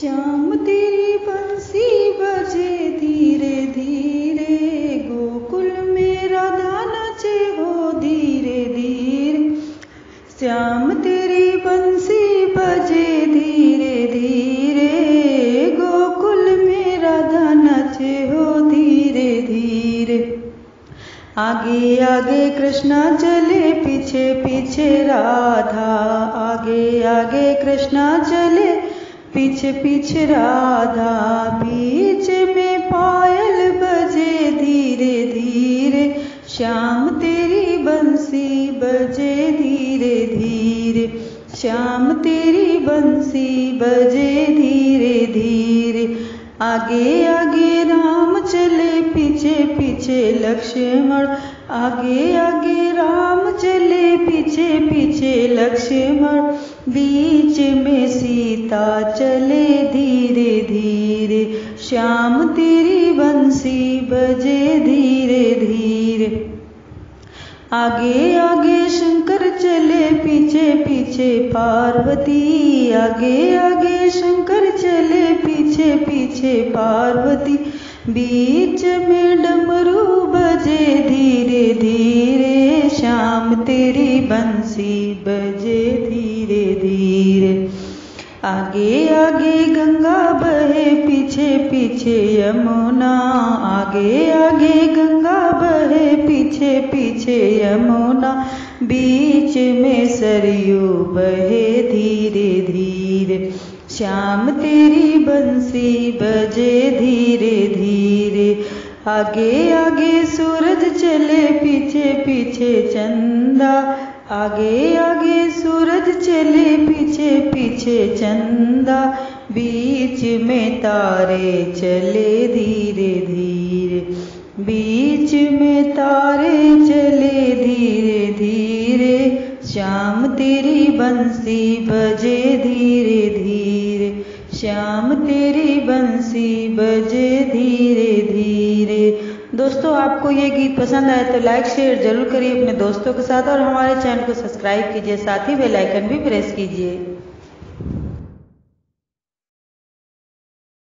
श्याम तेरी बंसी बजे धीरे धीरे, गोकुल में राधा नचे हो धीरे धीरे। श्याम तेरी बंसी बजे धीरे धीरे, गोकुल में राधा नचे हो धीरे धीरे। आगे आगे कृष्णा चले पीछे पीछे राधा। आगे आगे कृष्णा चले पीछे पीछे राधा बीच में पायल बजे धीरे धीरे। श्याम तेरी बंसी बजे धीरे धीरे। श्याम तेरी बंसी बजे धीरे धीरे। आगे आगे राम चले, पीछे पीछे लक्ष्मण। आगे आगे राम चले, पीछे पीछे लक्ष्मण। बीच में सीता चले धीरे धीरे, श्याम तेरी बंसी बजे धीरे धीरे। आगे आगे शंकर चले, पीछे पीछे पार्वती। आगे आगे शंकर चले, पीछे पीछे पार्वती। बीच में डमरू बजे धीरे धीरे, श्याम तेरी बंसी बजे धीरे। आगे आगे गंगा बहे, पीछे पीछे यमुना। आगे आगे गंगा बहे, पीछे पीछे यमुना। बीच में सरयू बहे धीरे धीरे। श्याम तेरी बंसी बजे धीरे धीरे। आगे आगे सूरज चले, पीछे पीछे चंदा। आगे आगे सूरज चले, पीछे पीछे चंदा बीच में तारे चले धीरे धीरे, बीच में तारे चले धीरे धीरे, श्याम तेरी बंसी बजे धीरे धीरे, श्याम तेरी बंसी बजे धीरे धीरे। दोस्तों, आपको ये गीत पसंद आए तो लाइक शेयर ज़रूर करिए अपने दोस्तों के साथ और हमारे चैनल को सब्सक्राइब कीजिए, साथ ही बेल आइकन भी प्रेस कीजिए।